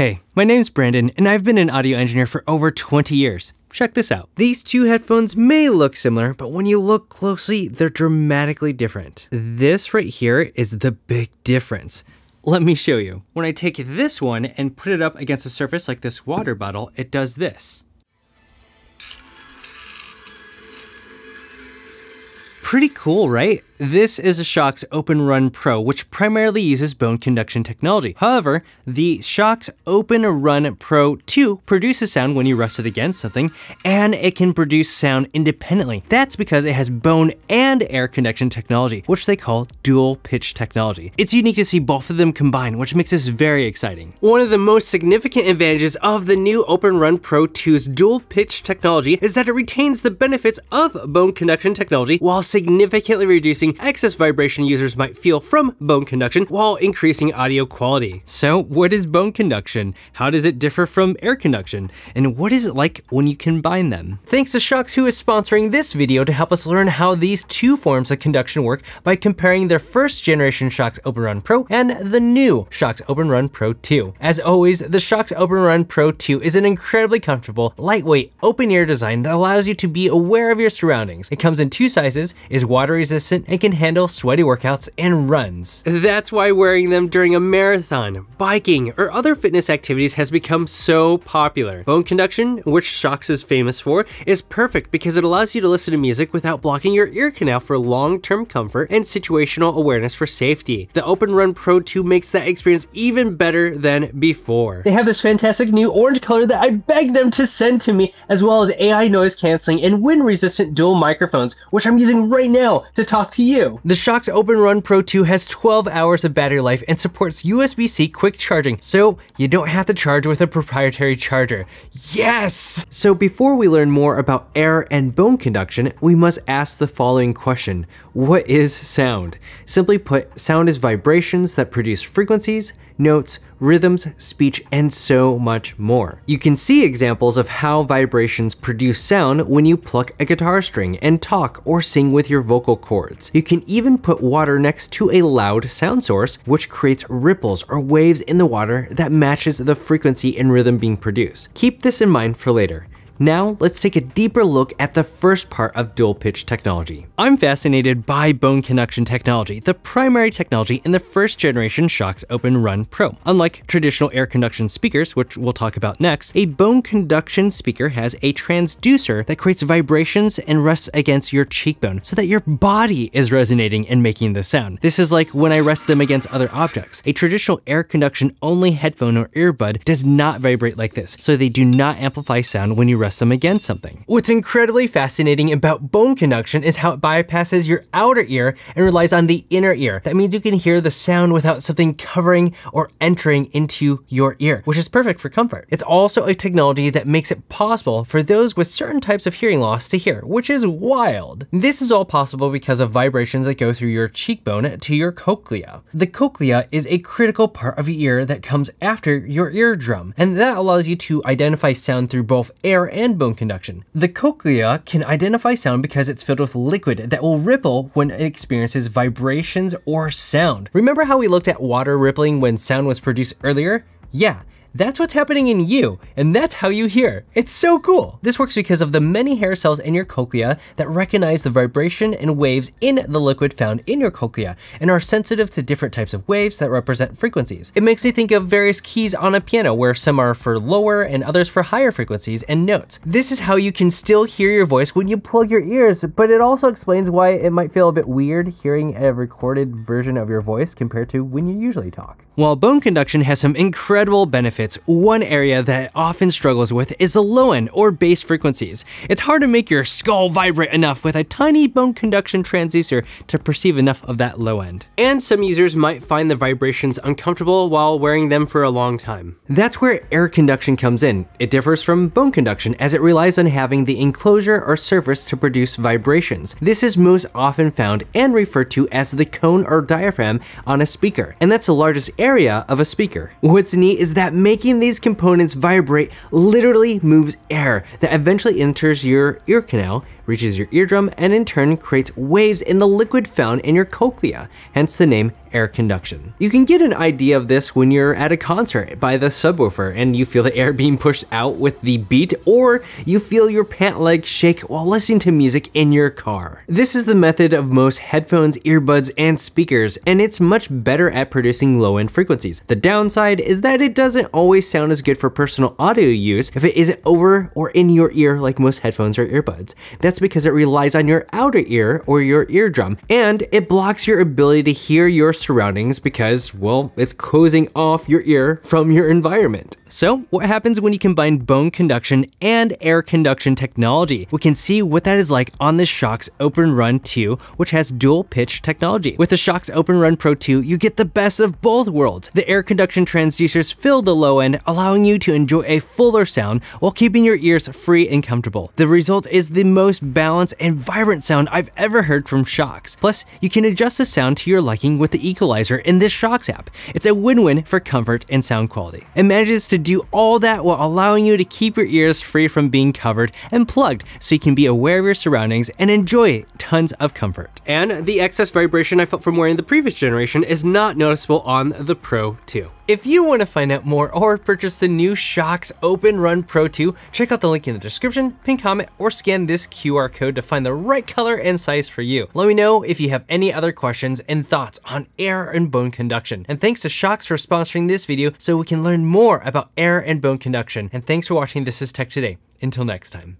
Hey, my name's Brandon, and I've been an audio engineer for over 20 years. Check this out. These two headphones may look similar, but when you look closely, they're dramatically different. This right here is the big difference. Let me show you. When I take this one and put it up against a surface like this water bottle, it does this. Pretty cool, right? This is a Shokz Open Run Pro, which primarily uses bone conduction technology. However, the Shokz Open Run Pro 2 produces sound when you rest it against something, and it can produce sound independently. That's because it has bone and air conduction technology, which they call dual pitch technology. It's unique to see both of them combined, which makes this very exciting. One of the most significant advantages of the new Open Run Pro 2's dual pitch technology is that it retains the benefits of bone conduction technology while significantly reducing excess vibration users might feel from bone conduction while increasing audio quality. So what is bone conduction? How does it differ from air conduction? And what is it like when you combine them? Thanks to Shokz who is sponsoring this video to help us learn how these two forms of conduction work by comparing their first generation Shokz Open Run Pro and the new Shokz Open Run Pro 2. As always, the Shokz Open Run Pro 2 is an incredibly comfortable, lightweight, open ear design that allows you to be aware of your surroundings. It comes in two sizes, is water resistant, and can handle sweaty workouts and runs. That's why wearing them during a marathon, biking, or other fitness activities has become so popular. Bone conduction, which Shokz is famous for, is perfect because it allows you to listen to music without blocking your ear canal for long-term comfort and situational awareness for safety. The Open Run Pro 2 makes that experience even better than before. They have this fantastic new orange color that I begged them to send to me, as well as AI noise canceling and wind resistant dual microphones, which I'm using right now to talk to you. The Shokz Open Run Pro 2 has 12 hours of battery life and supports USB-C quick charging, so you don't have to charge with a proprietary charger. Yes! So before we learn more about air and bone conduction, we must ask the following question. What is sound? Simply put, sound is vibrations that produce frequencies, notes, rhythms, speech, and so much more. You can see examples of how vibrations produce sound when you pluck a guitar string and talk or sing with your vocal cords. You can even put water next to a loud sound source, which creates ripples or waves in the water that matches the frequency and rhythm being produced. Keep this in mind for later. Now, let's take a deeper look at the first part of dual pitch technology. I'm fascinated by bone conduction technology, the primary technology in the first generation Shokz Open Run Pro. Unlike traditional air conduction speakers, which we'll talk about next, a bone conduction speaker has a transducer that creates vibrations and rests against your cheekbone so that your body is resonating and making the sound. This is like when I rest them against other objects. A traditional air conduction only headphone or earbud does not vibrate like this, so they do not amplify sound when you rest them against something. What's incredibly fascinating about bone conduction is how it bypasses your outer ear and relies on the inner ear. That means you can hear the sound without something covering or entering into your ear, which is perfect for comfort. It's also a technology that makes it possible for those with certain types of hearing loss to hear, which is wild. This is all possible because of vibrations that go through your cheekbone to your cochlea. The cochlea is a critical part of your ear that comes after your eardrum, and that allows you to identify sound through both air and bone conduction. The cochlea can identify sound because it's filled with liquid that will ripple when it experiences vibrations or sound. Remember how we looked at water rippling when sound was produced earlier? Yeah, that's what's happening in you, and that's how you hear. It's so cool. This works because of the many hair cells in your cochlea that recognize the vibration and waves in the liquid found in your cochlea and are sensitive to different types of waves that represent frequencies. It makes me think of various keys on a piano where some are for lower and others for higher frequencies and notes. This is how you can still hear your voice when you plug your ears, but it also explains why it might feel a bit weird hearing a recorded version of your voice compared to when you usually talk. While bone conduction has some incredible benefits, one area that it often struggles with is the low end or bass frequencies. It's hard to make your skull vibrate enough with a tiny bone conduction transducer to perceive enough of that low end. And some users might find the vibrations uncomfortable while wearing them for a long time. That's where air conduction comes in. It differs from bone conduction as it relies on having the enclosure or surface to produce vibrations. This is most often found and referred to as the cone or diaphragm on a speaker, and that's the largest area of a speaker. What's neat is that making these components vibrate literally moves air that eventually enters your ear canal, reaches your eardrum and in turn creates waves in the liquid found in your cochlea, hence the name air conduction. You can get an idea of this when you're at a concert by the subwoofer and you feel the air being pushed out with the beat, or you feel your pant leg shake while listening to music in your car. This is the method of most headphones, earbuds, and speakers, and it's much better at producing low end frequencies. The downside is that it doesn't always sound as good for personal audio use if it isn't over or in your ear like most headphones or earbuds. That's because it relies on your outer ear or your eardrum, and it blocks your ability to hear your surroundings because, well, it's closing off your ear from your environment. So, what happens when you combine bone conduction and air conduction technology? We can see what that is like on the Shokz Open Run 2, which has dual pitch technology. With the Shokz Open Run Pro 2, you get the best of both worlds. The air conduction transducers fill the low end, allowing you to enjoy a fuller sound while keeping your ears free and comfortable. The result is the most balanced and vibrant sound I've ever heard from Shokz. Plus, you can adjust the sound to your liking with the equalizer in this Shokz app. It's a win-win for comfort and sound quality. It manages to do all that while allowing you to keep your ears free from being covered and plugged so you can be aware of your surroundings and enjoy tons of comfort. And the excess vibration I felt from wearing the previous generation is not noticeable on the Pro 2. If you want to find out more or purchase the new Shokz Open Run Pro 2, check out the link in the description, pin comment, or scan this QR code to find the right color and size for you. Let me know if you have any other questions and thoughts on air and bone conduction. And thanks to Shokz for sponsoring this video so we can learn more about air and bone conduction. And thanks for watching This is Tech Today. Until next time.